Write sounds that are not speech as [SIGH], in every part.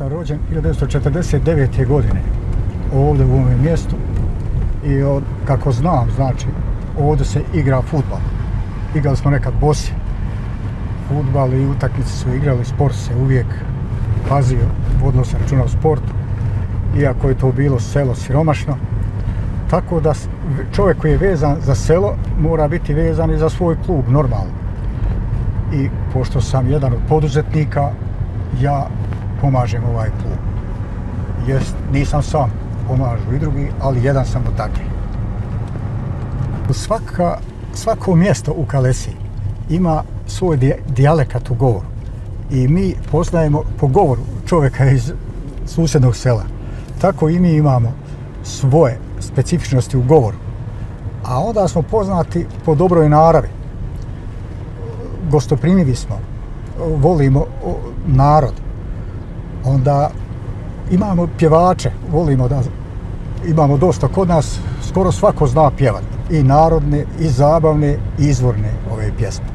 Sam rođen 1949. godine ovdje u ovom mjestu i od, kako znam, znači, ovdje se igra futbal. Igrali smo nekad bosi. Futbal i utakmice su igrali, sport se uvijek pazio, vodilo se računa o sportu, iako je to bilo selo siromašno. Tako da čovjek koji je vezan za selo mora biti vezan i za svoj klub, normalno. I pošto sam jedan od poduzetnika, ja pomažem ovaj klub. Jest, nisam sam, pomažu i drugi, ali jedan sam od takvih. Svaka, svako mjesto u Kalesi ima svoj dijalekat u govoru. I mi poznajemo po govoru čovjeka iz susjednog sela. Tako i mi imamo svoje specifičnosti u govoru. A onda smo poznati po dobroj naravi. Gostoprimivi smo, volimo narod. Onda imamo pjevače, volimo da imamo dosta kod nas, skoro svako zna pjevati. I narodne, i zabavne, i izvorne ove pjesme.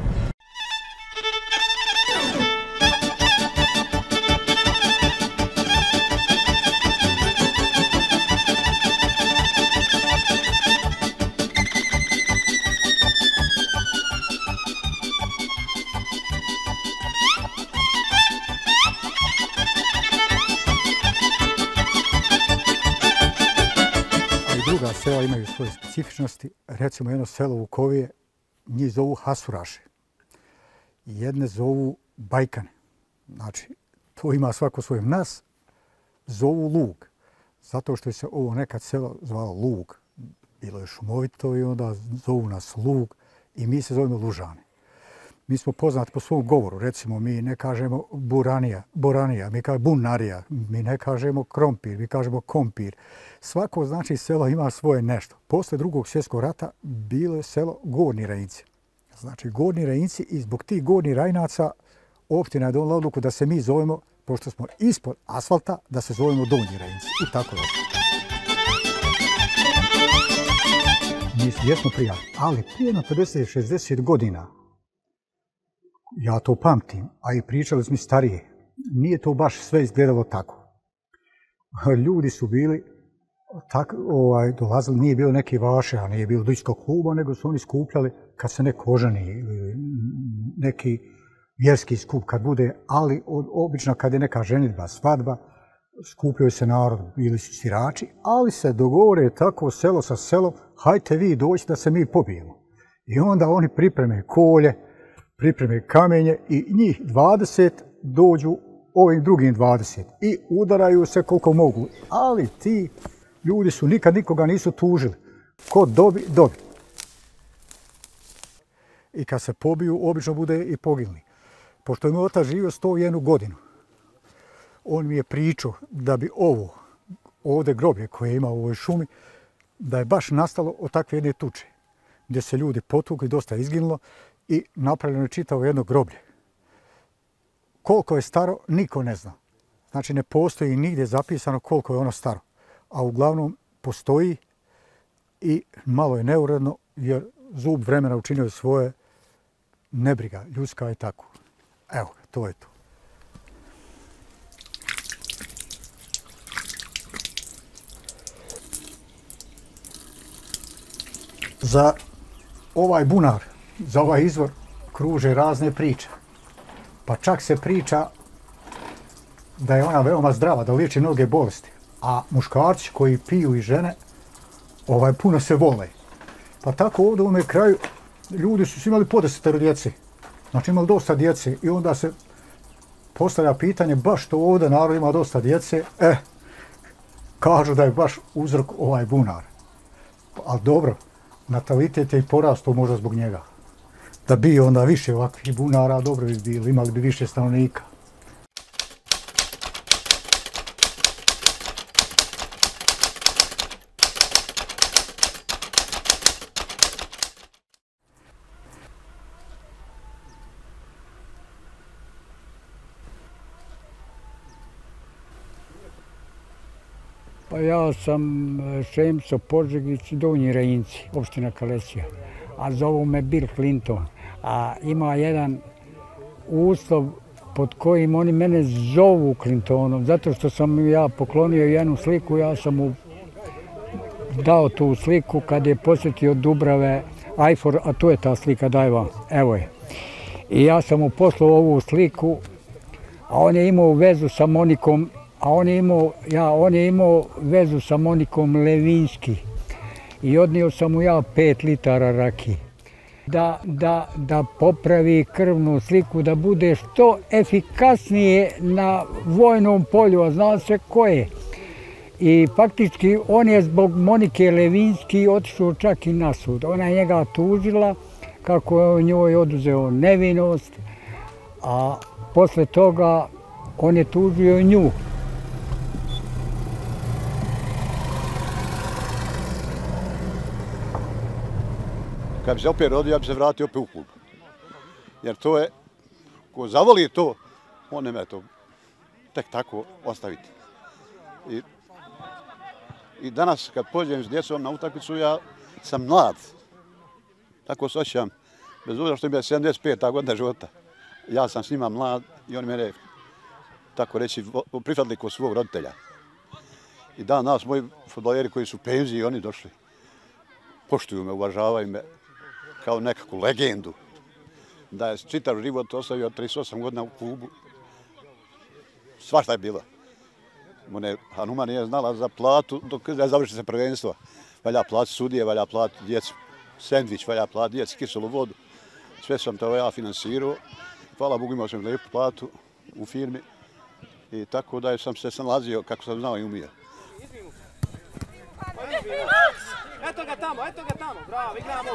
Recimo jedno selo u Kovije, njih zovu Hasuraše. Jedne zovu Bajkane. Znači, to ima svako svoj nas. Zovu Lug. Zato što se ovo nekad selo zvalo Lug. Bilo je šumovito i onda zovu nas Lug. I mi se zovemo Lužani mi smo poznati po svom govoru. Recimo, mi ne kažemo buranija, boranija, mi kažemo bunarija, mi ne kažemo krompir, mi kažemo kompir. Svako znači selo ima svoje nešto. Posle drugog svjetskog rata bilo je selo Gorni Rajinci. Znači, Gorni Rajinci i zbog tih Gorni Rajnaca optina je donila odluku da se mi zovemo, pošto smo ispod asfalta, da se zovemo Donji Rajinci. I tako je. Mi jesmo prijatelji, ali prije na 50-60 godina ja to pamtim, a i pričali smo starije, nije to baš sve izgledalo tako. [LAUGHS] Ljudi su bili, tak, ovaj, dolazili, nije bilo neki vaše, a nije bilo dujskog kluba, nego su oni skupljali kad se neko oženi, neki vjerski skup kad bude, ali od, obično kad je neka ženitba, svadba, skupljaju se narod, bili su sirači, ali se dogovore tako selo sa selom, hajte vi doći da se mi pobijemo. I onda oni pripreme kolje, pripreme kamenje i njih 20 dođu ovim drugim 20 i udaraju se koliko mogu. Ali ti ljudi su nikad nikoga nisu tužili. Ko dobi, dobi. I kad se pobiju, obično bude i poginuli. Pošto je moj otac živio 101 godinu, on mi je pričao da bi ovo, ovde groblje koje ima u ovoj šumi, da je baš nastalo od takve jedne tuče, gdje se ljudi potukli, dosta izginulo i napravljeno je čitavo jedno groblje. Koliko je staro, niko ne zna. Znači, ne postoji nigdje zapisano koliko je ono staro. A uglavnom postoji i malo je neuredno, jer zub vremena učinio svoje nebriga, ljudska je tako. Evo, to je to. Za ovaj bunar, za ovaj izvor kruže razne priče. Pa čak se priča da je ona veoma zdrava, da liječi mnoge bolesti. A muškarci koji piju i žene, ovaj, puno se vole. Pa tako ovdje u ovome kraju ljudi su imali po desetero djece. Znači imali dosta djece i onda se postavlja pitanje baš to ovdje narod ima dosta djece. E, kažu da je baš uzrok ovaj bunar. Pa, ali dobro, natalitet je i porastao možda zbog njega da bi onda više ovakvih bunara, dobro bi bilo, imali bi više stanovnika. Pa ja sam eh, e, Šemco Požegić, Donji Rajinci, opština Kalesija, a zovu me Bill Clinton a ima jedan uslov pod kojim oni mene zovu Clintonom, zato što sam ja poklonio jednu sliku, ja sam mu dao tu sliku kad je posjetio Dubrave Ajfor, a tu je ta slika, daj vam, evo je. I ja sam mu poslao ovu sliku, a on je imao vezu sa Monikom, a on je imao, ja, on je imao vezu sa Monikom Levinski. I odnio sam mu ja pet litara rakije da, da, da popravi krvnu sliku, da bude što efikasnije na vojnom polju, a zna se ko je. I faktički on je zbog Monike Levinski otišao čak i na sud. Ona je njega tužila kako je njoj oduzeo nevinost, a posle toga on je tužio nju. Kad bi se opet rodio, ja bi se vratio opet u klub. Jer to je, ko zavoli to, on ne to tek tako ostaviti. I, I danas kad pođem s djecom na utakmicu, ja sam mlad. Tako se osjećam, bez obzira što mi je 75. godina života. Ja sam s njima mlad i oni mene, tako reći, prihvatili kod svog roditelja. I dan nas, moji futboleri koji su penziji, oni došli. Poštuju me, uvažavaju me, kao nekakvu legendu. Da je čitav život ostavio 38 godina u klubu. Svašta je bilo. Mone, Hanuma nije znala za platu dok ne završi se prvenstvo. Valja plati sudije, valja plati djecu. Sendvič, valja plati djecu, kiselu vodu. Sve sam to ja finansirao. Hvala Bogu imao sam lijepu platu u firmi. I tako da sam se snalazio kako sam znao i umio. Eto ga tamo, eto ga tamo. Bravo, igramo.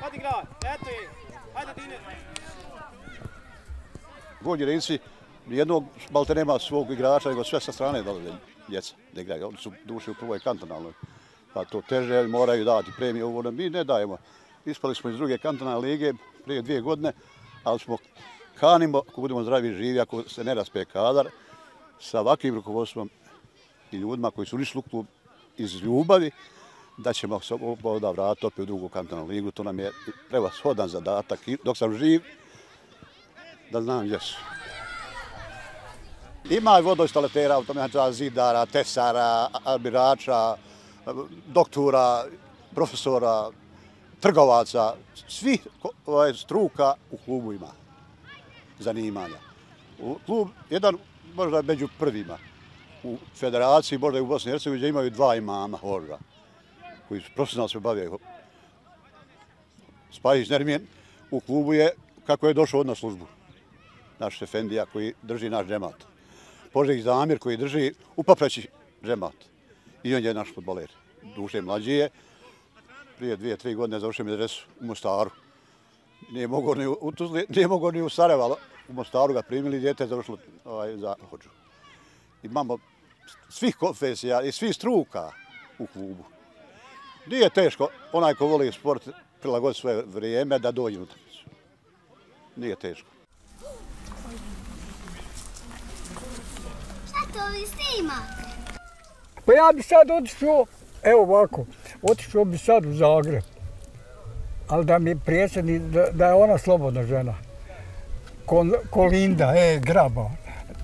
Hajde igraj, eto je. Hajde Dine. Gol Rinci, nijednog balte nema svog igrača, nego sve sa strane dolaze djeca da igraju. Oni su duše u prvoj kantonalnoj. Pa to teže, moraju dati premije. Ovo mi ne dajemo. Ispali smo iz druge kantonalne lige prije dvije godine, ali smo kanimo, ako budemo zdravi i živi, ako se ne raspe kadar, sa ovakvim rukovodstvom i ljudima koji su ušli u klub iz ljubavi, da ćemo se ovdje vratiti opet u drugu kantonalnu ligu. To nam je prevashodan zadatak. i Dok sam živ, da znam gdje su. Ima i vodoinstalatera, automehančara, zidara, tesara, arbirača, doktora, profesora, trgovaca, svi ovaj, struka u klubu ima zanimanja. Klub, jedan možda među prvima, u federaciji, možda i u Bosni i Hercegovini, gdje imaju dva imama hoža, koji su profesionalno se bavio. Spajić Nermijen u klubu je kako je došao od na službu. Naš Efendija koji drži naš džemat. Požeg Zamir koji drži u džemat. I on je naš futboler. Duše mlađi je. Prije dvije, tri godine završio mi adresu u Mostaru. Nije mogao ni u, Tuzli, nije mogao ni u Sarajevo, u Mostaru ga primili, djete je završilo ovaj, za hođu imamo svih konfesija i svih struka u klubu. Nije teško onaj ko voli sport prilagodi svoje vrijeme da dođe u utakmicu. Nije teško. Šta to vi snimate? Pa ja bi sad otišao, evo ovako, otišao bi sad u Zagreb. Ali da mi prijesedni, da, da je ona slobodna žena. Kolinda, e, graba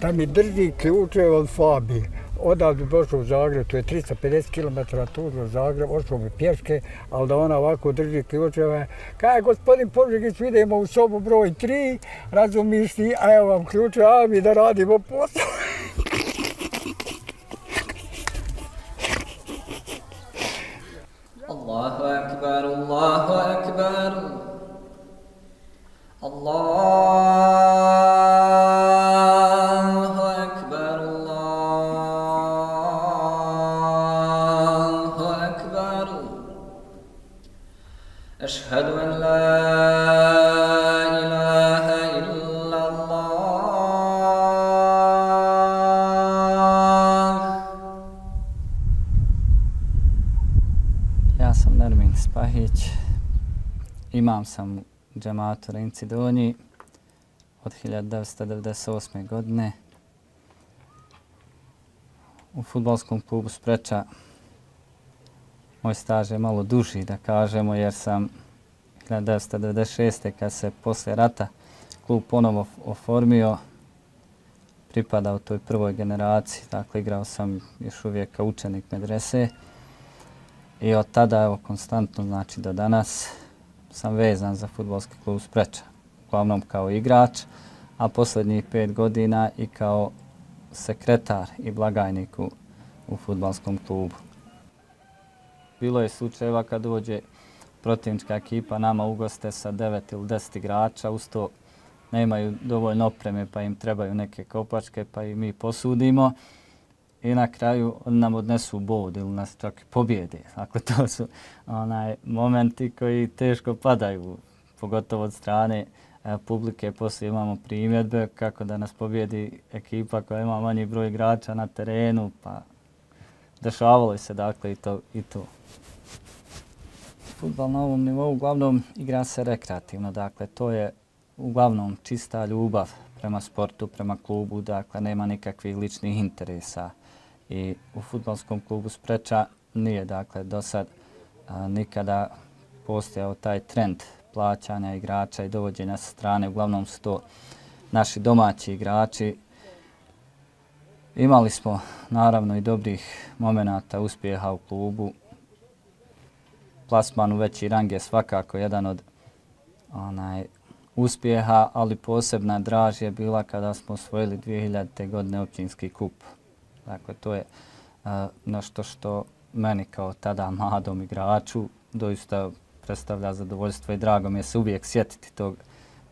da mi drži ključe od Fabije. Odavde došao u Zagreb, to je 350 km tu do Zagreb, ošao mi pješke, ali da ona ovako drži ključeve. Kaj, gospodin Požegić, vidimo u sobu broj 3, razumiš ti, a evo vam ključe, a mi da radimo posao. [LAUGHS] Allahu akbar, Allahu akbar. Allah أشهد أن لا إله إلا الله sam Nermin Spahić. Imam sam سم جماعة رينسي دوني od 1998. godine u futbolskom klubu Spreča moj staž je malo duži, da kažemo, jer sam 1996. kad se posle rata klub ponovo oformio, pripadao toj prvoj generaciji, dakle igrao sam još uvijek kao učenik medrese i od tada evo konstantno znači do danas sam vezan za futbolski klub Spreča, uglavnom kao igrač, a posljednjih pet godina i kao sekretar i blagajnik u, u futbolskom klubu. Bilo je slučajeva kad dođe protivnička ekipa nama ugoste sa 9 ili 10 igrača, usto nemaju dovoljno opreme pa im trebaju neke kopačke pa i mi posudimo i na kraju nam odnesu bod ili nas čak pobjede. Dakle, to su onaj momenti koji teško padaju, pogotovo od strane e, publike. Poslije imamo primjedbe kako da nas pobjedi ekipa koja ima manji broj igrača na terenu, pa dešavalo se dakle i to. I to. Futbal na ovom nivou uglavnom igra se rekreativno, dakle to je uglavnom čista ljubav prema sportu, prema klubu, dakle nema nikakvih ličnih interesa. I u futbalskom klubu Spreča nije dakle do sad a, nikada postojao taj trend plaćanja igrača i dovođenja sa strane. Uglavnom su to naši domaći igrači. Imali smo naravno i dobrih momenata uspjeha u klubu. Plasman u veći rang je svakako jedan od onaj, uspjeha, ali posebna draž je bila kada smo osvojili 2000. godine općinski kup. Dakle, to je uh, nešto što meni kao tada mladom igraču doista predstavlja zadovoljstvo i drago mi je se uvijek sjetiti tog,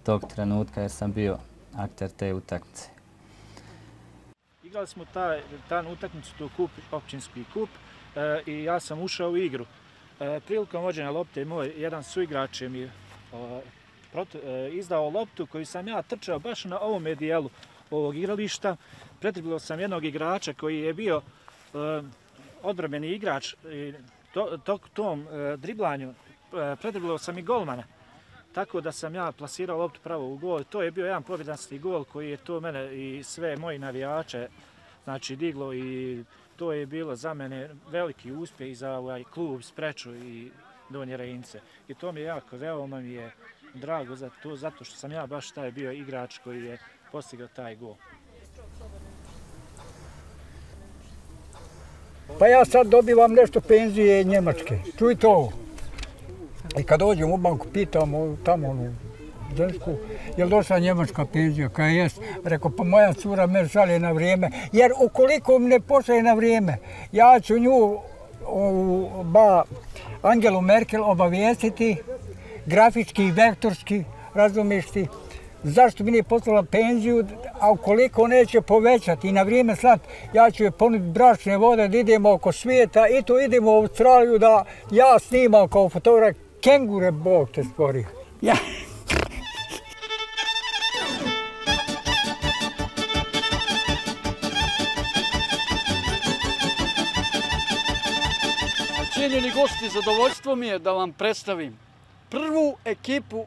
tog trenutka jer sam bio akter te utakmice. Igrali smo ta, ta utakmicu, to kup, općinski kup e, i ja sam ušao u igru. E, prilikom vođenja lopte moj jedan suigrač je mi e, protu, e, izdao loptu koju sam ja trčao baš na ovom dijelu ovog igrališta. Pretribilo sam jednog igrača koji je bio e, odbrambeni igrač i to, to, tom e, driblanju e, pretribilo sam i golmana. Tako da sam ja plasirao loptu pravo u gol. To je bio jedan pobjedanski gol koji je to mene i sve moji navijače znači diglo i to je bilo za mene veliki uspjeh i za ovaj klub Spreču i Donje Rejince. I to mi je jako veoma mi je drago za to, zato što sam ja baš taj bio igrač koji je postigao taj gol. Pa ja sad dobivam nešto penzije Njemačke. Čuj to. I kad dođem u banku, pitam tamo Dašku, jel došla njemačka penzija? Kada je jest, rekao, pa moja cura me žali na vrijeme. Jer ukoliko mi ne pošalje na vrijeme, ja ću nju, u, ba, Angelu Merkel obavijestiti, grafički i vektorski, razumiješ ti, zašto mi nije poslala penziju, a ukoliko neće povećati i na vrijeme slat, ja ću je ponuditi bračne vode da idemo oko svijeta i to idemo u Australiju da ja snimam kao fotograf kengure, Bog te stvori. Ja. I zadovoljstvo mi je da vam predstavim prvu ekipu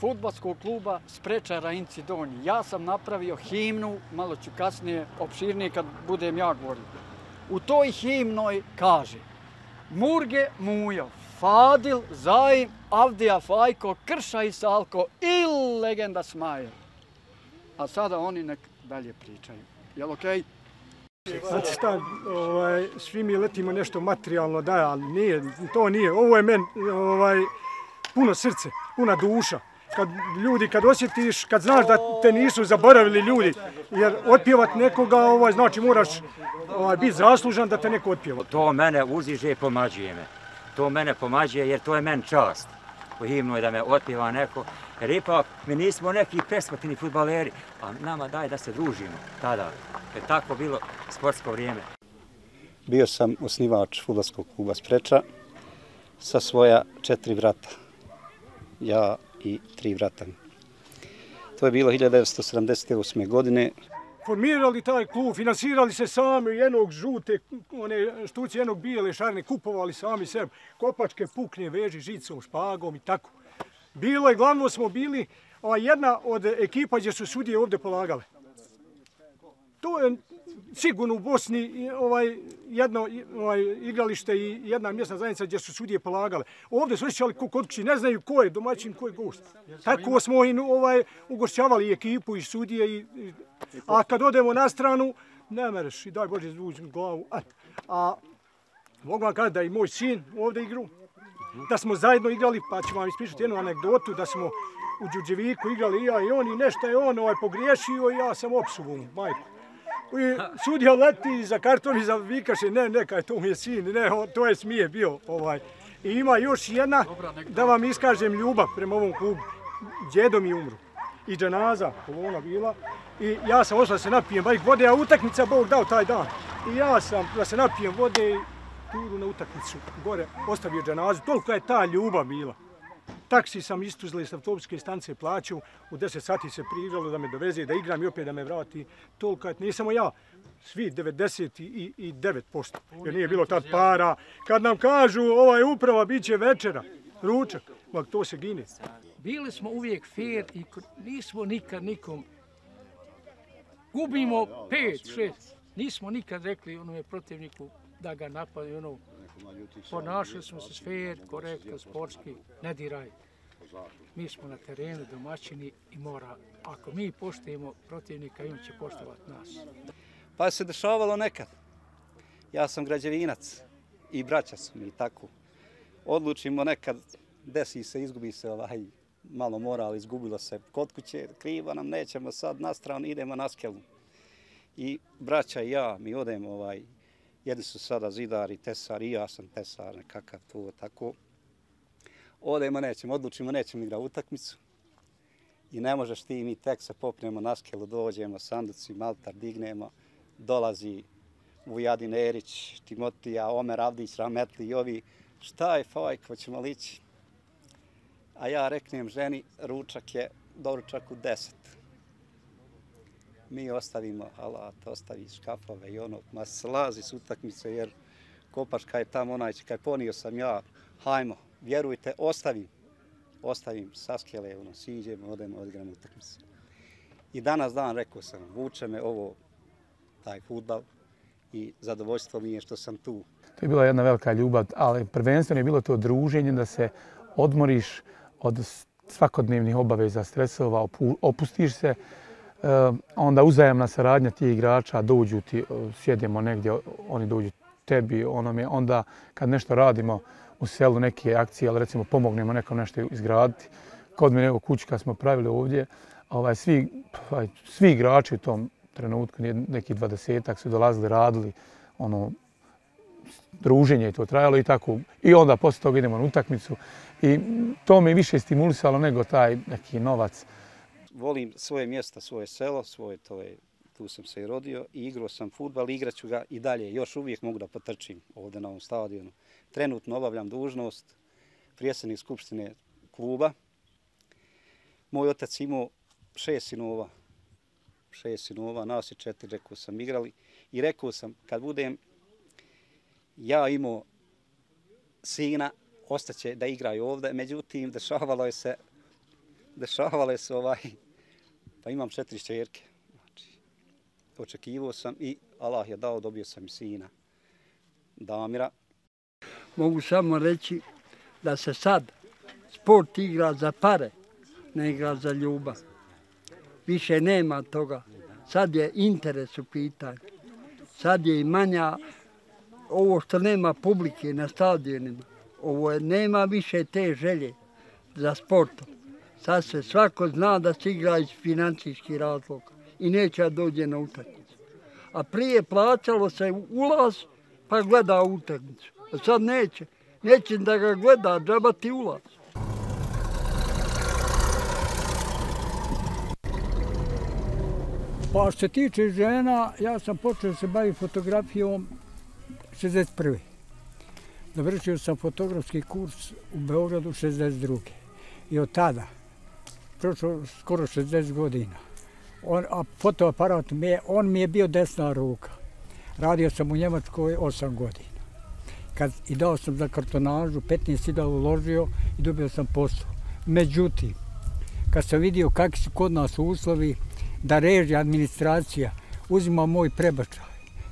futbalskog kluba Spreča Rainci Donji. Ja sam napravio himnu, malo ću kasnije opširnije kad budem ja govorio. U toj himnoj kaže Murge Mujo, Fadil, Zaim, Avdija Fajko, Krša i Salko i legenda Smajer. A sada oni nek dalje pričaju. Jel okej? Okay? Znači šta, ovaj, svi mi letimo nešto materijalno, da, ali nije, to nije. Ovo je men, ovaj, puno srce, puna duša. Kad ljudi, kad osjetiš, kad znaš da te nisu zaboravili ljudi, jer otpjevat nekoga, ovaj, znači moraš ovaj, biti zaslužan da te neko otpjeva. To mene uziže i pomađuje me. To mene pomađuje jer to je men čast. U himnu da me otpiva neko. Jer ipak mi nismo neki prespotini futbaleri, a nama daj da se družimo tada. Je tako bilo sportsko vrijeme. Bio sam osnivač futbolskog kluba Spreča sa svoja četiri vrata ja i tri vrata. To je bilo 1978. godine. Formirali taj klub, finansirali se sami jednog žute, one štuci jednog bijele šarne, kupovali sami sebe, kopačke, pukne, veži, žicom, špagom i tako. Bilo je, glavno smo bili ova jedna od ekipa gdje su sudije ovdje polagale. to je sigurno u Bosni ovaj, jedno ovaj, igralište i jedna mjesna zajednica gdje su sudije polagale. Ovdje su osjećali kod kući, ne znaju ko je domaćin, ko je gost. Tako smo im ovaj, ugošćavali ekipu i sudije. I, a kad odemo na stranu, ne mereš i daj Bože zvuđi glavu. A, a mogu vam kada da i moj sin ovdje igru, da smo zajedno igrali, pa ću vam ispričati jednu anegdotu, da smo u Đuđeviku igrali ja i on i nešto je on ovaj pogriješio i ja sam opsuvu majku. I sudija leti za karton i za vikaše, ne, ne, kaj to mi je sin, ne, to je smije bio. ovaj. I ima još jedna, da vam iskažem ljubav prema ovom klubu. Djedo mi umru. I džanaza, kolona bila. I ja sam ošla da se napijem bajk vode, a utakmica Bog dao taj dan. I ja sam da se napijem vode i turu na utakmicu gore ostavio džanazu. Toliko je ta ljubav bila. Taksi sam istuzli sa autobuske stanice plaću, u 10 sati se prigralo da me doveze, da igram i opet da me vrati. Toliko je, nije samo ja, svi 99%, jer nije bilo tad para. Kad nam kažu, ova je uprava, bit će večera, ručak, mak to se gine. Bili smo uvijek fair i nismo nikad nikom gubimo pet, šest. Nismo nikad rekli onome protivniku da ga napadu, ono, ponašali smo se fair, korektno, sportski, ne diraj. Mi smo na terenu domaćini i mora, ako mi poštujemo protivnika, on će poštovati nas. Pa se dešavalo nekad. Ja sam građevinac i braća su mi tako. Odlučimo nekad, desi se, izgubi se ovaj malo moral, izgubilo se kod kuće, krivo nam, nećemo sad na stranu, idemo na skelu. I braća i ja, mi odemo ovaj, jedni su sada zidari, tesari, ja sam tesar, nekakav to, tako. Odemo, nećemo, odlučimo, nećemo igra utakmicu. I ne možeš ti, mi tek se popnemo na skelu, dođemo, sanduci, maltar, dignemo, dolazi Vujadin Erić, Timotija, Omer Avdić, Rametli i ovi, šta je fajk, hoćemo lići? A ja reknem ženi, ručak je doručak u deset mi ostavimo alat, ostavi škafove i ono, ma slazi s utakmice jer kopaš kaj tam onaj, kaj ponio sam ja, hajmo, vjerujte, ostavim, ostavim saskele, ono, siđemo, odemo, odigramo utakmice. I danas dan rekao sam, vuče me ovo, taj futbal i zadovoljstvo mi je što sam tu. To je bila jedna velika ljubav, ali prvenstveno je bilo to druženje da se odmoriš od svakodnevnih obaveza, stresova, opustiš se, eh, onda uzajemna saradnja tih igrača, dođu ti, eh, sjedimo negdje, oni dođu tebi, onome, onda kad nešto radimo u selu, neke akcije, ali recimo pomognemo nekom nešto izgraditi, kod mene evo kućka smo pravili ovdje, ovaj, svi, ovaj, svi igrači u tom trenutku, neki dvadesetak su dolazili, radili, ono, druženje je to trajalo i tako. I onda posle toga idemo na utakmicu i to me više stimulisalo nego taj neki novac volim svoje mjesto, svoje selo, svoje to je, tu sam se i rodio i igrao sam futbal, igraću ga i dalje. Još uvijek mogu da potrčim ovdje na ovom stadionu. Trenutno obavljam dužnost prijesednik skupštine kluba. Moj otac imao šest sinova, šest sinova, nas i četiri, rekao sam, igrali. I rekao sam, kad budem ja imao sina, ostaće da igraju ovdje. Međutim, dešavalo je se, dešavalo je se ovaj, Pa imam četiri čerke. Znači, očekivao sam i Allah je dao, dobio sam i sina. Damira. Mogu samo reći da se sad sport igra za pare, ne igra za ljubav. Više nema toga. Sad je interes u pitanju. Sad je i manja ovo što nema publike na stadionima. Ovo je, nema više te želje za sportom. Sad se svako zna da se igra iz financijskih razloga i neće da dođe na utakmicu. A prije plaćalo se ulaz pa gleda utakmicu. A sad neće. Neće da ga gleda, džaba ti ulaz. Pa što se tiče žena, ja sam počeo se baviti fotografijom 61. Završio sam fotografski kurs u Beogradu 62. I od tada prošlo skoro 60 godina. On, a fotoaparat mi je, on mi je bio desna ruka. Radio sam u Njemačkoj 8 godina. Kad i dao sam za kartonažu, 15 dao uložio i dobio sam posao. Međutim, kad sam vidio kakvi su kod nas uslovi, da režija, administracija uzima moj prebačaj.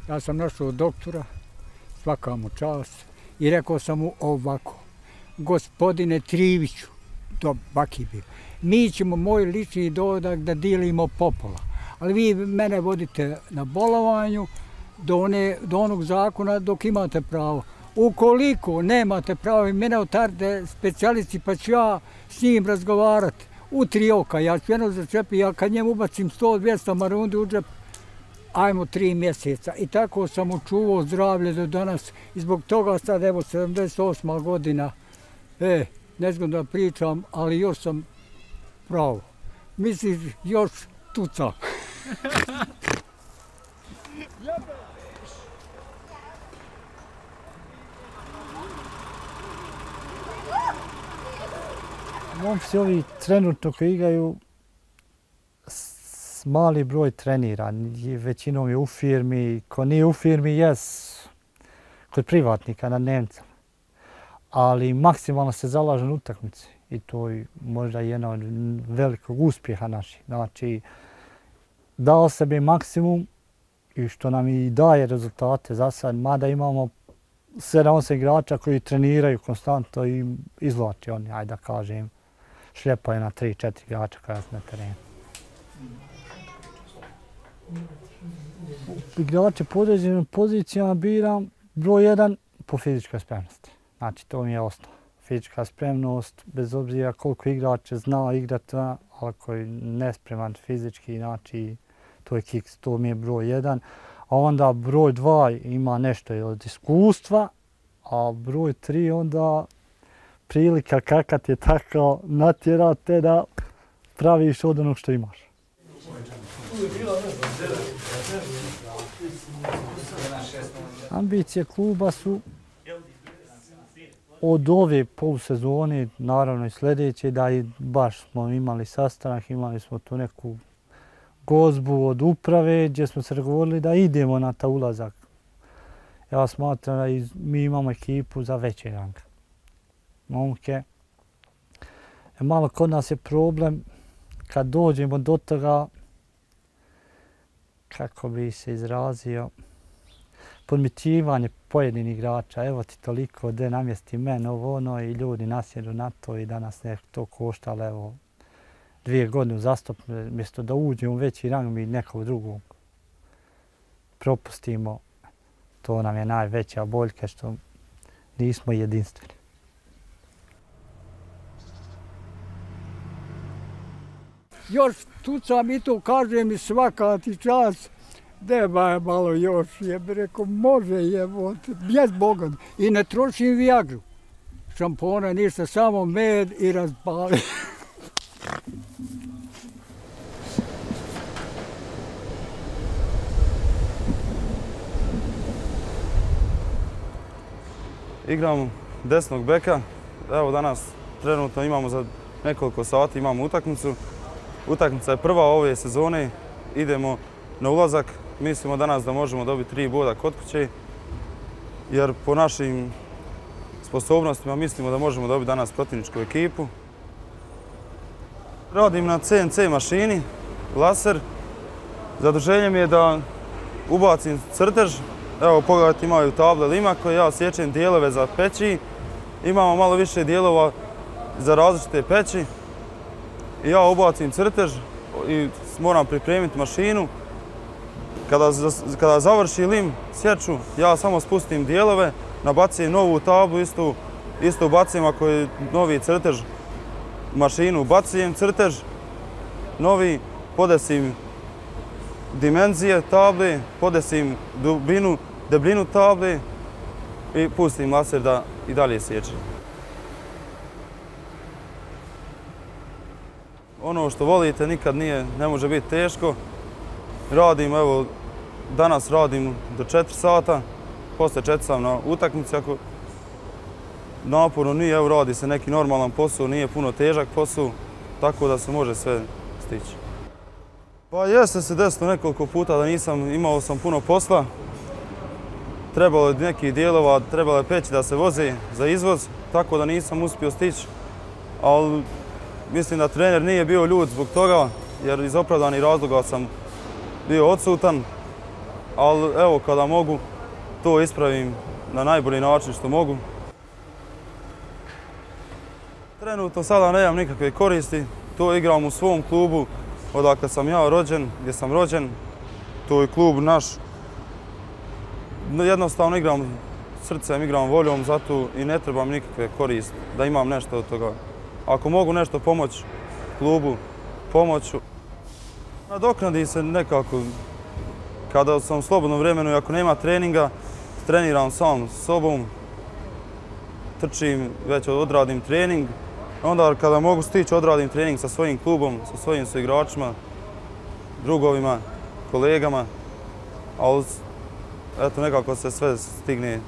Ja sam našao doktora, svaka mu čast, i rekao sam mu ovako, gospodine Triviću, to baki bio, mi ćemo moj lični dodak da dilimo popola, ali vi mene vodite na bolovanju do, one, do onog zakona dok imate pravo. Ukoliko nemate pravo i mene otarde specijalisti, pa ću ja s njim razgovarati u tri oka, ja ću jedno začepi, ja kad njemu ubacim 100-200 marundi u džep, ajmo tri mjeseca. I tako sam učuvao zdravlje do danas i zbog toga sad, evo, 78. godina, e, nezgodno da pričam, ali još sam pravo. Misliš, još tuca. Momci ovi trenutno koji igraju mali broj trenira, većinom je u firmi, ko nije u firmi, jes kod privatnika na Nemcama. Ali maksimalno se zalažem na utakmici i to je možda jedna od velikog uspjeha naših. Znači, dao sebi maksimum i što nam i daje rezultate za sad, mada imamo 7-8 igrača koji treniraju konstantno i izvlači oni, ajde da kažem, šljepaju na 3-4 igrača kada su na terenu igrače po određenim pozicijama biram broj jedan po fizičkoj spremnosti. Znači, to mi je osnova. Fizička spremnost, bez obzira koliko igrače zna igrati, ali ako je nespreman fizički, znači, to je kiks, to mi je broj jedan. A onda broj dva ima nešto od iskustva, a broj tri onda prilika kakat je tako natjerate da praviš od onog što imaš. Ambicije kluba su od ove polusezone, naravno i sljedeće, da i baš smo imali sastanak, imali smo tu neku gozbu od uprave gdje smo se govorili da idemo na ta ulazak. Ja smatram da mi imamo ekipu za veće ranga. Momke. E, malo kod nas je problem kad dođemo do toga kako bi se izrazio, podmićivanje pojedinih igrača, evo ti toliko, gdje namjesti men, ovo ono, i ljudi nasjedu na to i danas ne to koštalo, evo, dvije godine zastop, mjesto da uđe u veći rang, mi nekog drugog propustimo, to nam je najveća boljka što nismo jedinstveni. još tu sam i to kažem mi svaka ti čas, deba je malo još, je bi rekao, može je, bez Boga, i ne trošim viagru. Šampona, ništa, samo med i razbali. [LAUGHS] Igram desnog beka. Evo danas trenutno imamo za nekoliko sati imamo utakmicu. Utakmica je prva ove sezone, idemo na ulazak. Mislimo danas da možemo dobiti tri boda kod kuće, jer po našim sposobnostima mislimo da možemo dobiti danas protivničku ekipu. Radim na CNC mašini, laser. Zaduženje mi je da ubacim crtež. Evo, pogledajte, imaju table lima koje ja osjećam dijelove za peći. Imamo malo više dijelova za različite peći ja ubacim crtež i moram pripremiti mašinu. Kada, kada završi lim sječu, ja samo spustim dijelove, nabacim novu tablu, istu, istu bacim ako je novi crtež mašinu, bacim crtež, novi, podesim dimenzije table, podesim dubinu, debljinu table i pustim laser da i dalje sječe. ono što volite nikad nije, ne može biti teško. Radim, evo, danas radim do 4 sata, posle 4 sam na utakmici, ako naporno nije, evo, radi se neki normalan posao, nije puno težak posao, tako da se može sve stići. Pa jeste se desilo nekoliko puta da nisam, imao sam puno posla. Trebalo je nekih dijelova, trebalo je peći da se voze za izvoz, tako da nisam uspio stići. Ali Mislim da trener nije bio ljud zbog toga, jer iz opravdanih razloga sam bio odsutan. ali evo kada mogu, to ispravim na najbolji način što mogu. Trenutno sada nemam nikakve koristi, to igram u svom klubu odakle sam ja rođen, gdje sam rođen. To je klub naš. Jednostavno igram srcem, igram voljom, zato i ne trebam nikakve koriste da imam nešto od toga. Ako mogu nešto pomoći klubu, pomoću. Nadoknadi se nekako kada sam u slobodnom vremenu i ako nema treninga, treniram sam s sobom, trčim, već odradim trening. Onda kada mogu stići, odradim trening sa svojim klubom, sa svojim igračima, drugovima, kolegama. Ali eto, nekako se sve stigne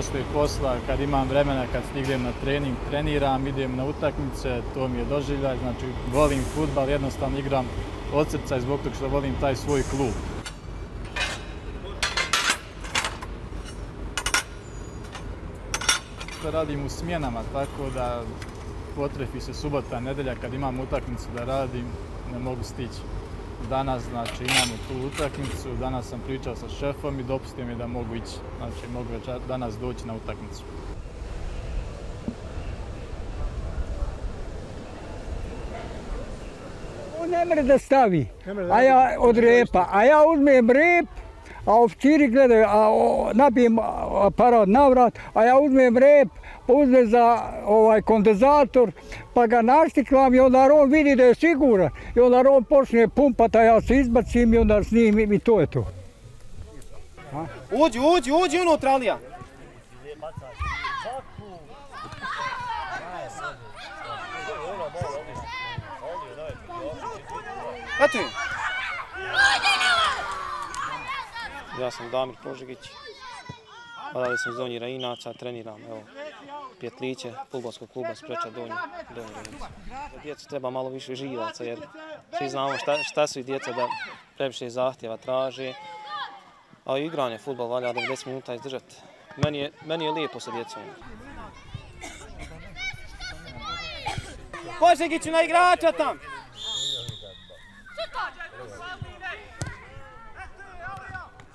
posle posla, kad imam vremena, kad stignem na trening, treniram, idem na utakmice, to mi je doživljaj, znači volim futbal, jednostavno igram od srca i zbog toga što volim taj svoj klub. Radim u smjenama, tako da potrefi se subota, nedelja, kad imam utakmicu da radim, ne mogu stići danas znači imamo tu utakmicu, danas sam pričao sa šefom i dopustio mi da mogu ići, znači mogu već danas doći na utakmicu. On ne mre da stavi, a ja od repa, a ja uzmem rep, a oficiri gledaju, a nabijem aparat na vrat, a ja uzmem rep, uzme za ovaj kondenzator, pa ga naštiklam i onda on vidi da je siguran. I onda on počne pumpati, a ja se izbacim i onda snimim i to je to. Uđi, uđi, uđi unutra, Alija. Eto je. Ja sam Damir Požegić. Odavde sam iz Donji Rajinaca, treniram evo, pjetliće futbolskog kluba Spreča Donji, Donji Rajinaca. Djecu treba malo više živaca jer svi znamo šta, šta su i djeca da previše zahtjeva traže. A igranje futbol valja 90 minuta izdržati. Meni je, meni je lijepo sa djecom. Požegiću na igrača tam!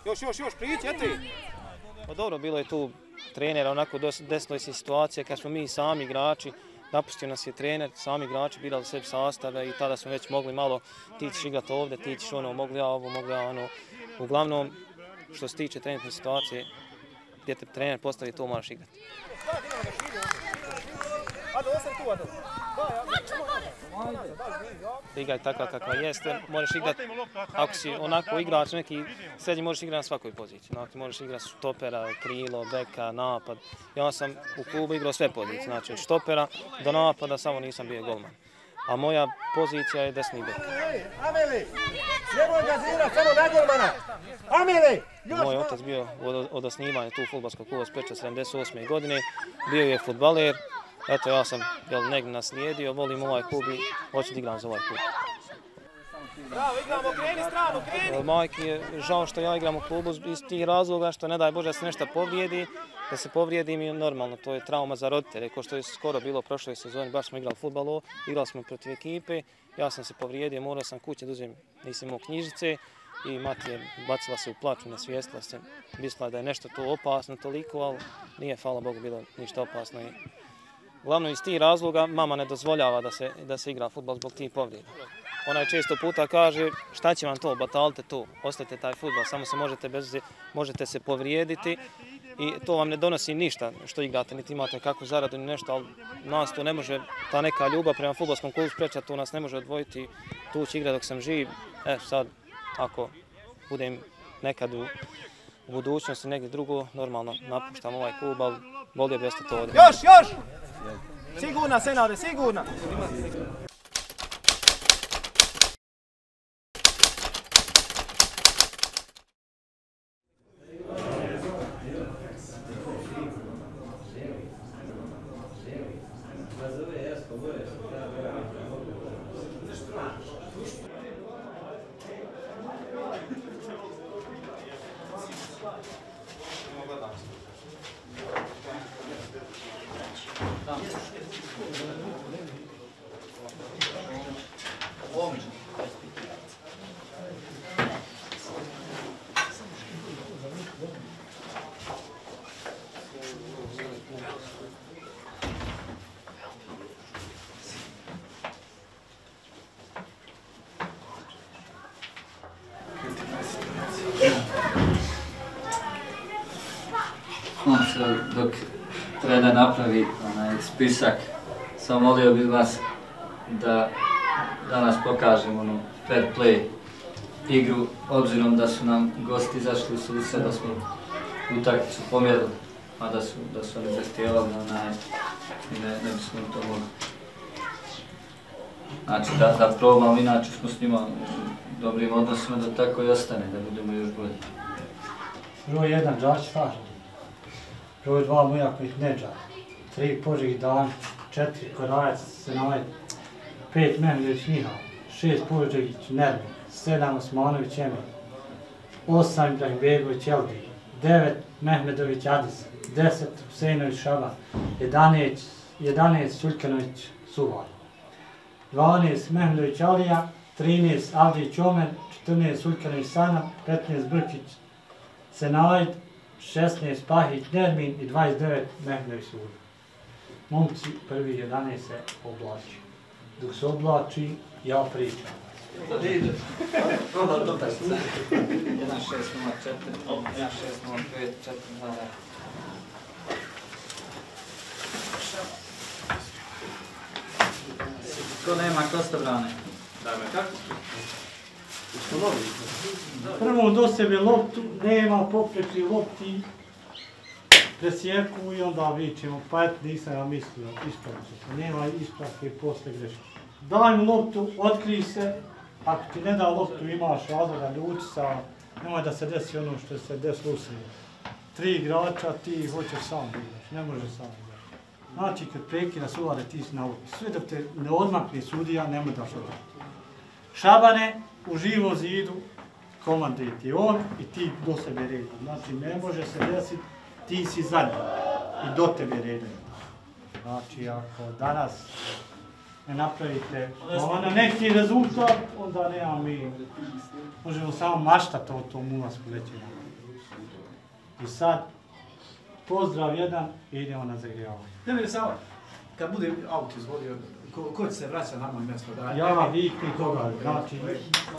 Još, još, još, prići, eto Pa dobro, bilo je tu trenera, onako desilo se situacija kad smo mi sami igrači, napustio nas je trener, sami igrači birali sebi sastave i tada smo već mogli malo ti ćeš igrati ovdje, ti ćeš ono, mogli ja ovo, mogli ja ono. Uglavnom, što se tiče trenutne situacije, gdje te trener postavi, to moraš igrati. Ado, osam tu, Ado. Liga je takva kakva jeste, možeš igrati, ako si onako igrač neki srednji, možeš igrati na svakoj poziciji. Znači, možeš igrati štopera, krilo, beka, napad. Ja sam u klubu igrao sve pozicije, znači od štopera do napada, samo nisam bio golman. A moja pozicija je desni bek. Ameli, nemoj ga zira, samo na golmana! Ameli! Moj otac bio od, od osnivanja tu futbolskog kluba Speča 78. godine. Bio je futbaler, eto ja sam jel, negdje naslijedio, volim ovaj klub i hoću da igram za ovaj klub. Bravo, igramo, kreni stranu, kreni! Majki je žao što ja igram u klubu iz tih razloga što ne daj Bože da se nešto povrijedi, da se povrijedim i normalno, to je trauma za roditelje, ko što je skoro bilo u prošloj sezoni, baš smo igrali futbalo, igrali smo protiv ekipe, ja sam se povrijedio, morao sam kuće da uzem, nisam imao knjižice i mati je bacila se u plaću, nesvijestila se, mislila da je nešto to opasno toliko, ali nije, hvala Bogu, bilo ništa opasno i Glavno iz tih razloga mama ne dozvoljava da se, da se igra futbol zbog tih povrijeda. Ona je često puta kaže šta će vam to, batalite to, ostavite taj futbol, samo se možete, bez, možete se povrijediti i to vam ne donosi ništa što igrate, niti imate kakvu zaradu ni nešto, ali nas to ne može, ta neka ljubav prema futbolskom klubu spreča, to nas ne može odvojiti, tu će igrati dok sam živ, e sad ako budem nekad u, u budućnosti negdje drugo, normalno napuštam ovaj klub, ali volio bi ostati ovdje. Još, još! Sigurna, Senade, sigurna! Dok trener napravi onaj spisak, sam molio bih vas da danas pokažemo ono fair play igru, obzirom da su nam gosti izašli u sused, da smo utakmicu pomjerili, a da su, da su oni zahtijevali onaj, i ne, ne bismo to mogli. Znači da, da probamo, inače smo s njima u dobrim odnosima, da tako i ostane, da budemo još bolji. Broj jedan, Đač Fahra. Broj dva, Mujaković Neđa. Tri, Požeg Dan. Četiri, Korajac se Senaj. Pet, Mehmedović Miha. Šest, Požegić Nermin. Sedam, Osmanović Emil. Osam, Ibrahim Begović Eldi. Devet, Mehmedović Adis. Deset, Husejnović Šaba. Jedanest, jedanest, Suljkanović Suvar. 12 Mehmedović Alija, 13 Avdić Omer, 14 Suljkanović Sana, 15 Brkić Senajd, 16 Pahić Nermin i 29 Mehmedović Suda. Momci prvi 11 se oblači. Dok se oblači, ja pričam. Da ide. Onda to taj sve. 1604, 1605, 4, 2, Ko nema kosta brane? Dajme kako? Prvo do sebe loptu, nema popreči lopti, presjeku i onda vičemo, pa eto nisam ja mislio, ispravno se, nema ispravke posle greške. Daj mu loptu, otkrij se, ako ti ne da loptu imaš razloga da uči sa, nemoj da se desi ono što se desilo u sredu. Tri igrača, ti hoćeš sam da igraš, ne može sam da igraš. Znači, kad prekina suvare, ti si na ulici. Sve dok te ne odmakne sudija, nemoj da se odmakne. Šabane, u živo zidu, komanduje ti on i ti do sebe redom. Znači, ne može se desiti, ti si zadnji i do tebe redom. Znači, ako danas ne napravite ono neki rezultat, onda nema mi, možemo samo maštati o tom ulasku većina. I sad, pozdrav jedan i idemo na zagrijavanje. Ne, ne, samo, kad bude auto izvodio, ko, ko će se vraća na moje mjesto? Da, Ja vikni koga, znači...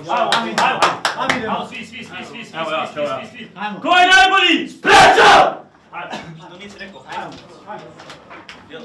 Ja, Amin, ajmo, Amin. Ajmo, svi, svi, svi, svi, svi, Evo ja, svi, svi, svi. Ajmo. Ko je najbolji? Spreča! Ajde, što nisi rekao? Ajmo. Jel?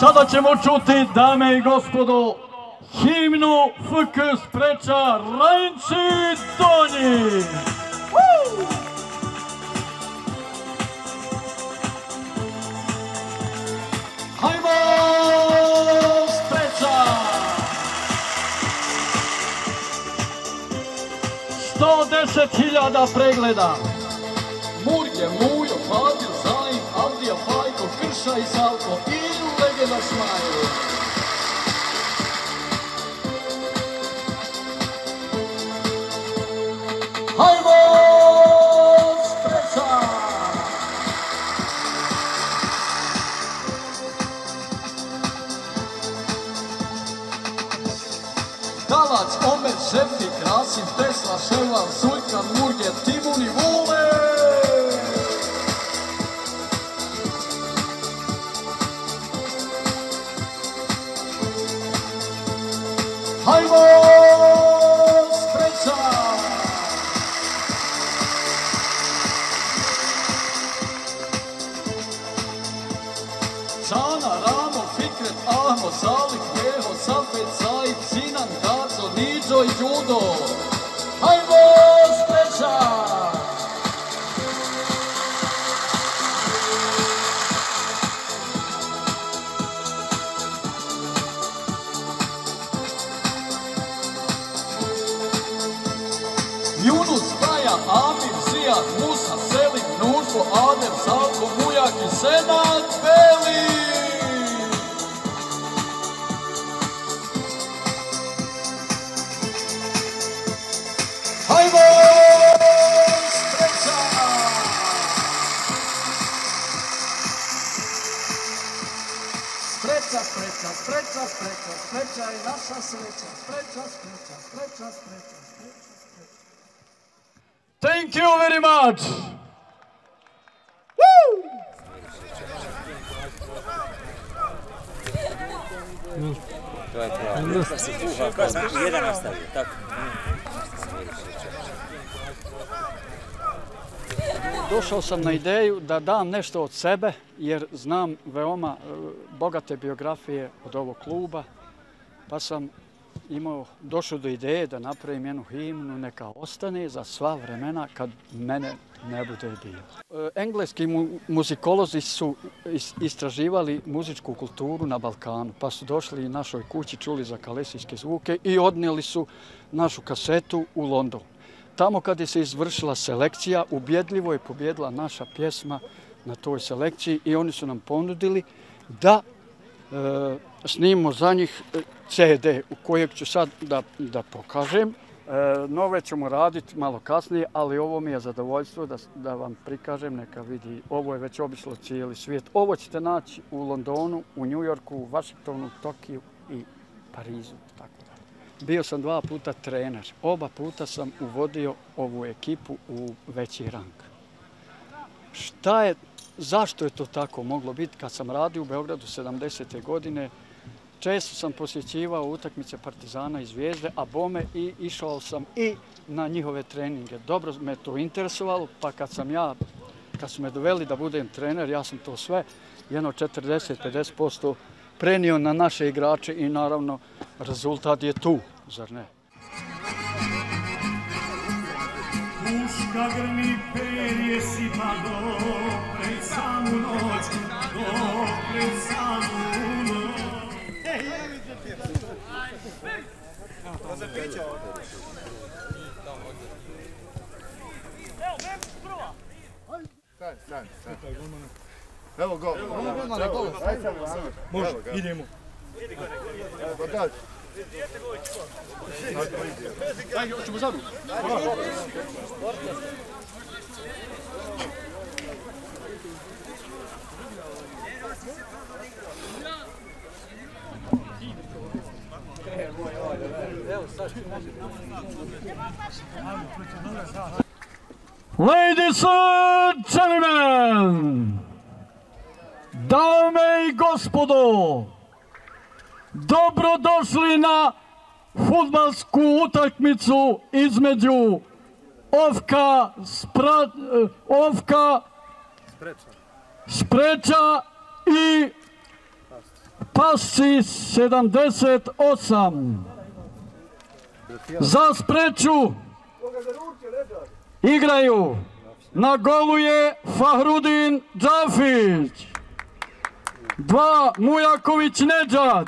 Sada ćemo čuti, dame i gospodo, himnu FK Spreča Rajnci Donji. Hajmo Spreča! 110.000 pregleda. Murje, Mujo, Fadil, Zajin, Avdija, Fajko, Krša i Salko i legenda Šmajer. Hajmo Talac, Omer, Šefik, Rasim, Tesla, Ševan, Sulkan, Murger, Timun i Vuk. Gazo, i Judo. Hajmo Spreča! Yunus, Baja, Amin, Zijad, Musa, Selim, Nurfo, Adem, Salko, Mujak i Senad spreča je naša sreća. Spreča, spreča, spreča, spreča. Thank you very much. Woo! To je pravo. Da se kuha, kao smo jedan nastavio, tako. Došao sam na ideju da dam nešto od sebe, jer znam veoma e, bogate biografije od ovog kluba, pa sam imao, došao do ideje da napravim jednu himnu, neka ostane za sva vremena kad mene ne bude bilo. E, engleski mu, muzikolozi su istraživali muzičku kulturu na Balkanu, pa su došli našoj kući, čuli za kalesijske zvuke i odnijeli su našu kasetu u London. Tamo kad je se izvršila selekcija, ubjedljivo je pobjedila naša pjesma na toj selekciji i oni su nam ponudili da e, snimo za njih e, CD u kojeg ću sad da, da pokažem. E, nove ćemo raditi malo kasnije, ali ovo mi je zadovoljstvo da, da vam prikažem, neka vidi. Ovo je već obišlo cijeli svijet. Ovo ćete naći u Londonu, u Njujorku, u Vašingtonu, Tokiju i Parizu. Tako da. Bio sam dva puta trener. Oba puta sam uvodio ovu ekipu u veći rang. Šta je, zašto je to tako moglo biti? Kad sam radio u Beogradu 70. godine, Često sam posjećivao utakmice Partizana i Zvijezde, a bome i išao sam i na njihove treninge. Dobro me to interesovalo, pa kad sam ja, kad su me doveli da budem trener, ja sam to sve, jedno 40-50% prenio na naše igrače i naravno rezultat je tu, zar ne? Puška grmi perje si pa pred samu noć, za pića Stani, stani, stani. Evo go. Može, idemo. Evo, dalje. Ajde, hoćemo Ladies and gentlemen, dame i gospodo, dobrodošli na futbalsku utakmicu između Ovka, spra, Ovka Spreča i Pasci 78. Za spreču igraju na golu je Fahrudin Džafić. Dva Mujaković Neđad.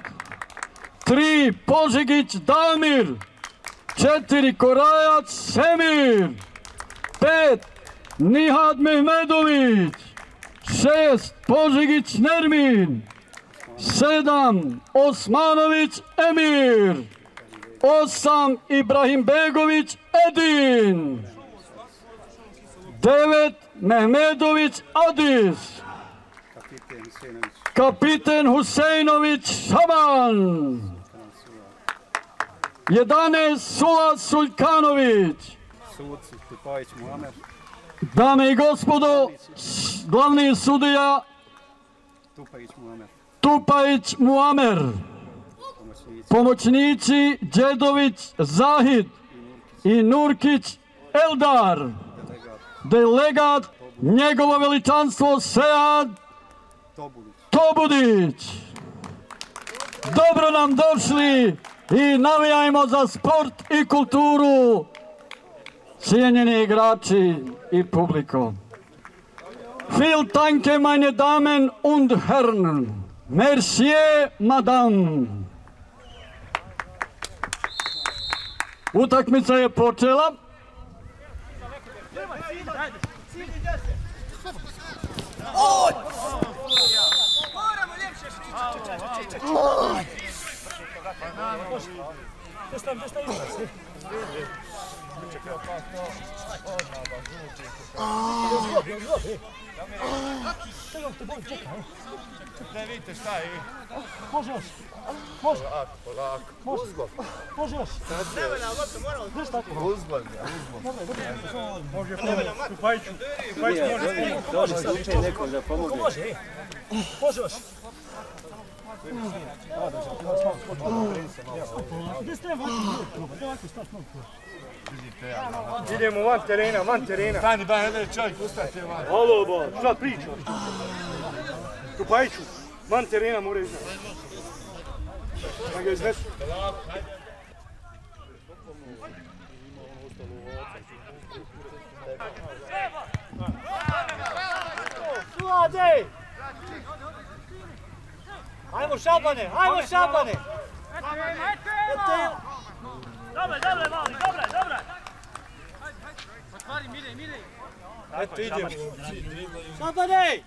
Tri Požigić Damir. Četiri Korajac Semir. Pet Nihad Mehmedović. Šest Požigić Nermin. Sedam Osmanović Emir. Osam Ibrahim Begović Edin, devet Mehmedović Adis, kapiten Huseinović Šaban, jedanest Sula Suljkanović, Dame i gospodo, glavni sudija Tupajić Muamer Tupajić Muamer, pomoćnici Đedović Zahid i Nurkić Eldar, delegat njegovo veličanstvo Sead Tobudić. Dobro nam došli i navijajmo za sport i kulturu, cijenjeni igrači i publiko. Viel danke meine Damen und Herren. Merci, Madame. Utakmica je počela. Moramo Čekaj, te boli, čekaj. Ne vidite šta je. Može još. Može. Polako, polako. Može. Uzgled. Može još. Ne velja, lopta moramo. Drž tako. Uzgled, uzgled. Dobro, dobro. Može pomoći. Kupajiću. Kupajiću može. Može, slučaj nekog da pomogne. Može, ej. Može još. Gdje ste ovako stati Idemo van terena, van terena. Stani ba, jedan čovjek, ustajte van. Alo, ba, šta pričaš? Kupajiću, van terena mora iznati. Da ga iznesu. Mlade! Ajmo šabane, ajmo šabane! Dobre, dobre, mali, dobre, dobre. Otvori, mire, mire. Eto idemo. Šabane!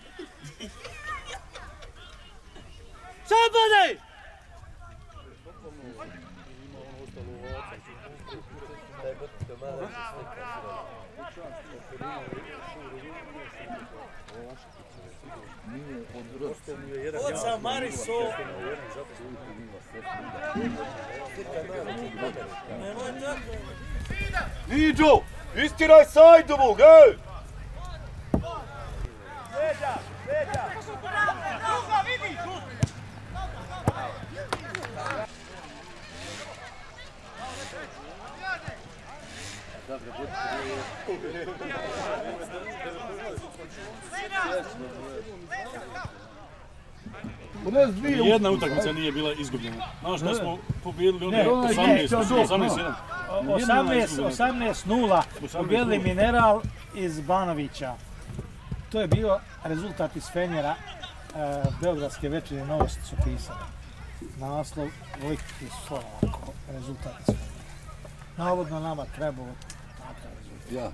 Šabane! Oca Mariso. Nemoj tako. Niđo, istiraj sajdovu, gej! Leđa, leđa. Druga, vidi. Jedna utakmica nije bila izgubljena. Znaš da smo pobijedili Ne, onda ne, 18, to 18, 18 18-0 pobjedili Mineral iz Banovića. To je bio rezultat iz Fenjera. E, Beogradske večernje novosti su pisane. Naslov, su ovako, rezultat iz Fenjera. Navodno nama trebalo Yeah.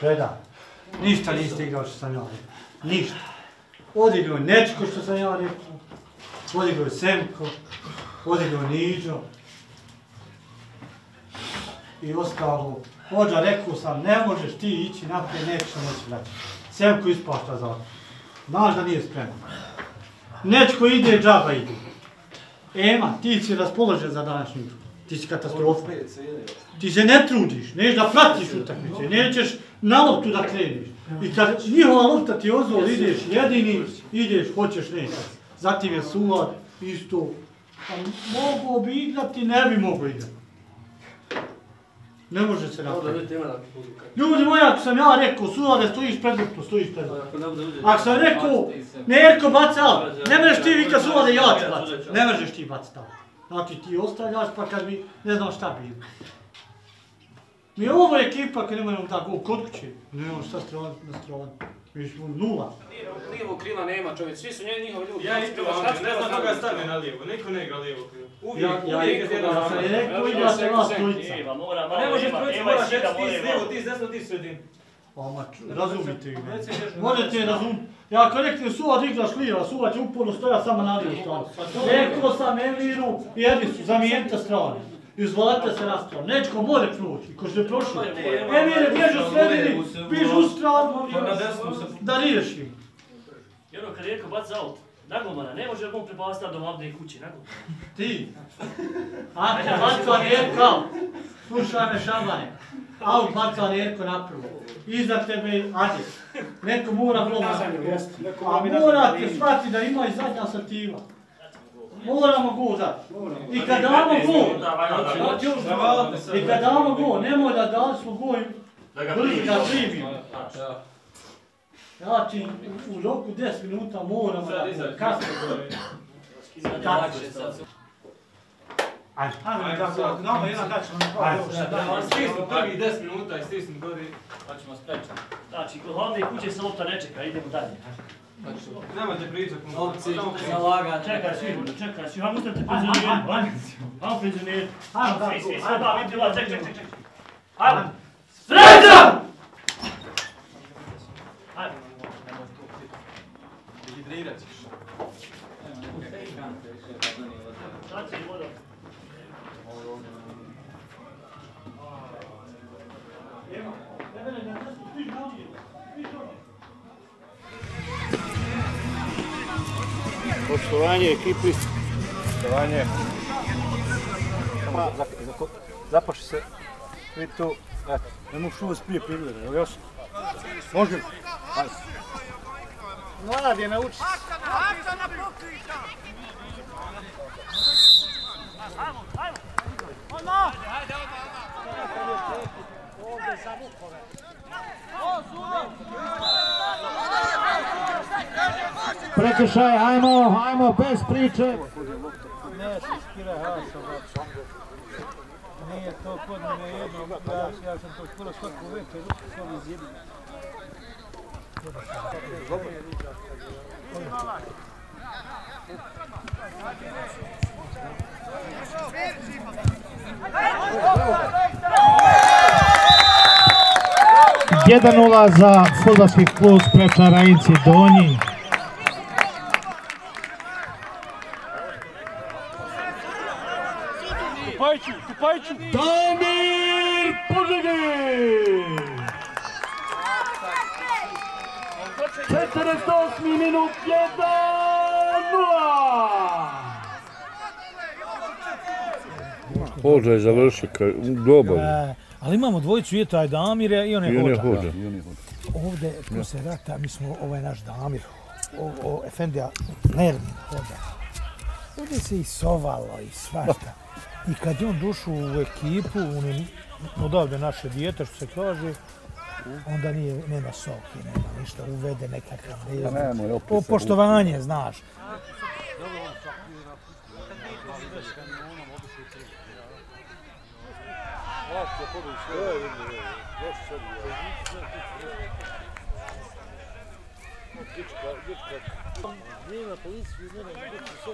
Preda, ništa niste igrao što sam ja rekao. Ništa. Odigrao Nečko što sam ja rekao. Odigrao Semko. Odigrao Niđo. I ostalo. Ođa rekao sam, ne možeš ti ići naprijed, nećeš moći vraćati. Semko ispašta za to. Znaš da nije spreman. Nečko ide, džaba ide. Ema, ti si raspoložen za današnju igru. Ti si katastrofa. Ti se ne trudiš, neš da pratiš utakmice, nećeš na loptu da kreniš. I kad njihova lopta ti ozvol, ideš jedini, ideš, hoćeš, nećeš. Zatim je Suvad, isto. Pa mogu bi igrati, ne bi mogu igrati. Ne može se napraviti. Ljudi moji, ako sam ja rekao, Suvade, stojiš pred loptu, stojiš pred loptu. Ako sam rekao, Nerko baca out, ne možeš ti vika Suvade, ja ću bacati. Ne možeš ti bacati out. Znači ti ostavljaš pa kad bi, ne znam šta bi. Mi ovo je ekipa kad nemamo da gol kod kuće. Nemamo šta strovat na strovat. Mi smo nula. Lijevo krila nema čovjek, svi su njeni njihovi ljudi. Ja isto vam ne znam koga stavlja na lijevo, niko ne igra lijevo krilo. Uvijek, Ja- ja uvijek je ja sam za vas trojica. Ma ne možeš trojica, moraš reći ti s lijevo, ti s desno, ti s sredin. Oma, razumite ih. Možete razumiti. Ja kad rekli suvac igraš lijevo, suvac će uporno stoja samo na lijevu stranu. Rekao sam Emiru i Edisu, zamijenite strane. Izvolite se na stranu. Nečko more proći. Ko što je prošlo. Emire, bježi u sredini, bježi u stranu. Pa na desnu se- Da riješi. Ono kad je rekao bac out, na golmana, ne može on prepastati do mabne kući, na golmana. Ti. Ante, baca Nerko. Slušaj me šabane. Au, baca Nerko napravo. Iza tebe, ajde. Neko mora gloma. A morate shvatiti da ima i zadnja asertiva. Moramo gol dati. I kad damo gol, i kad damo gol, nemoj da dali smo Da ga brzo da primimo. Znači, u, roku 10 minuta moramo da kasno. Ajde, ajde, tako, nama jedan daći nam Ajde, stisnu prvi 10 minuta i stisnu gori, pa ćemo sprečati. Znači, kod hladne kuće se lopta ne čeka, idemo dalje. Nemojte pričati. Novci, zalaganje. Čekaj, sigurno, čekaj, svi, hajmo te penzionirati, hajmo. Hajmo penzionirati. Hajmo, svi, svi, sve, da, vidi, ček, ček, ček, ček. Hajmo. Sreća! Dehidrirat ćeš. Poštovanje ekipi. Poštovanje. Zapaši se. Vi tu. Eto, ne mogu što vas prije prigleda, evo jasno. Može li? Ajde. Mlad je naučit. Hakta na pokrića! Ajmo, ajmo! Ono! Hajde, hajde, Prekršaj, ajmo, ajmo, bez priče. Ne, šiškira, hajde. Nije to kod mene jedno, ja sam to skoro svaku večer, ruku se ovim zjedinu. 1-0 za futbalski klub Prečarajinci Donji. Tupajću, Tupajću! Tome! 48. minut 1-0! Hođa je završio dobar. E, ali imamo dvojicu, je taj Damir i on je I on je Hođa. Hođa. Ovdje, ko se rata, mi smo, ovo je naš Damir, o, o Efendija Nermin Hođa. Ovdje se i sovalo i svašta. I kad je on došao u ekipu, on je odavde naše dijete, što se kaže, onda nije, nema soki, nema ništa, uvede nekakav Pa nemoj, opet o, se poštovanje, znaš.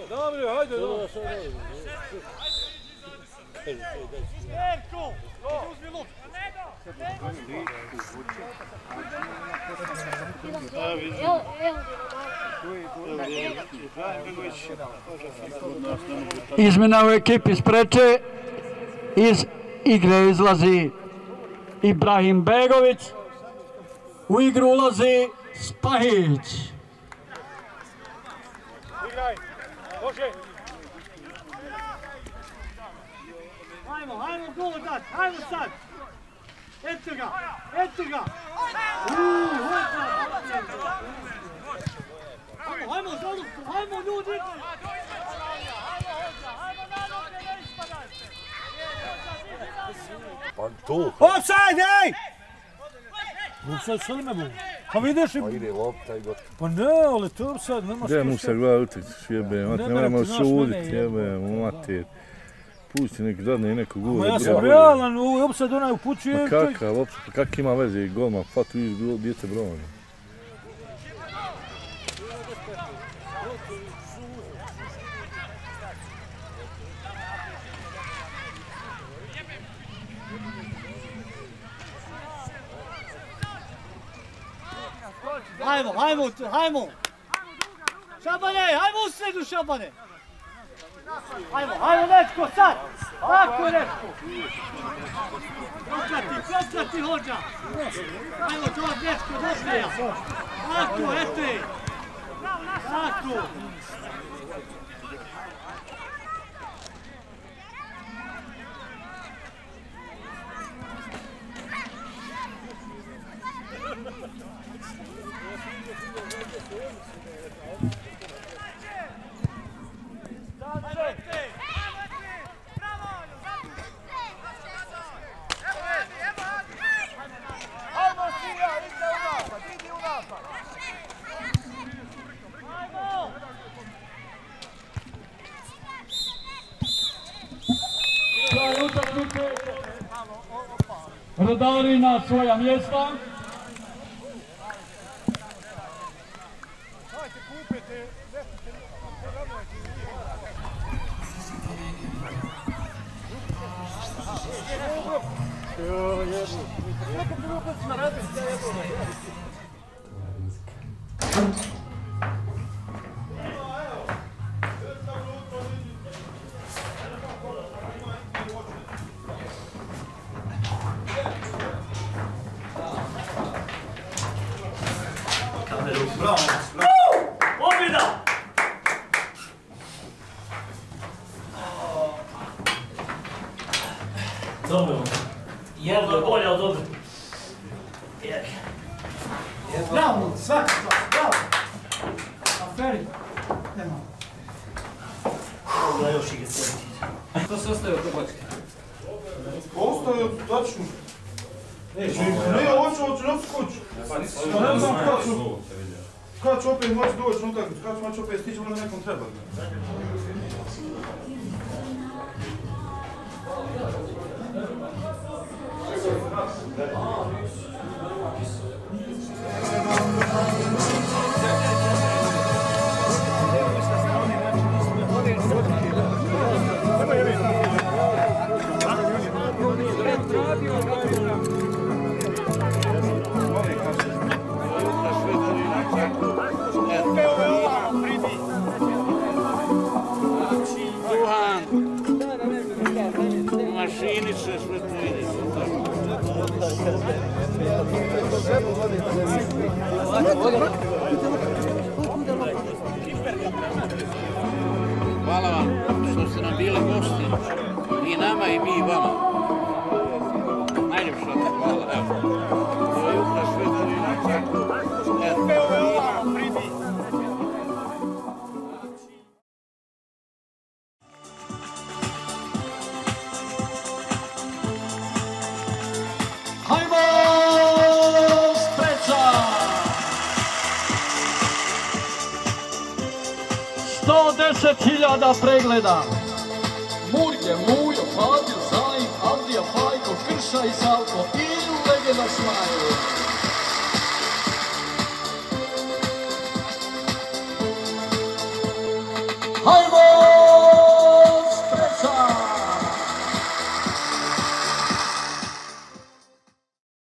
Dobro, hajde, dobro. Erko! Uzmi loptu! Izmjena u ekipi spreče. Iz igre izlazi Ibrahim Begović. U igru ulazi Spahić. Igraj, može. Ajmo, ajmo gol dat, ajmo sad. Eto ga, eto ga. Uuu, Ajmo, ajmo, Zolutku, ajmo ljudi. Pa tu. Offside, ej! Offside, što li me bu? Pa vidiš i... Pa ide lopta i gotovo. Pa ne, ali to offside, nema Gdje mu se gleda utić, jebe, Ne moramo ti, znaš, sudit, mene jebe, mater. Pusti neki dadne i neko gure. Ma ja sam realan, u offside onaj upućuje. Ma kakav, uopšte, pa kak ima veze, golma, fatu iz djece brojne. Ajmo, ajmo, ajmo. Šabane, ajmo u sredu, Šabane. Ajmo, ajmo, dečko, sad. Tako, dečko. Prekrati, prekrati, hođa. Ajmo, to, dečko, dostaja. Tako, eto je. Tako. Brodari na svoja mjesta. Kad ću opet moći doći na utakmicu, kad ću moći opet stići, možda nekom treba. Duhan, Hvala vam što ste nam bili gosti. I nama i mi vama. 110.000 pregleda. Murje, Mujo, Fadil, Zajin, Avdija, Fajko, Krša i Salko, Ilu, Legenda Šmajer.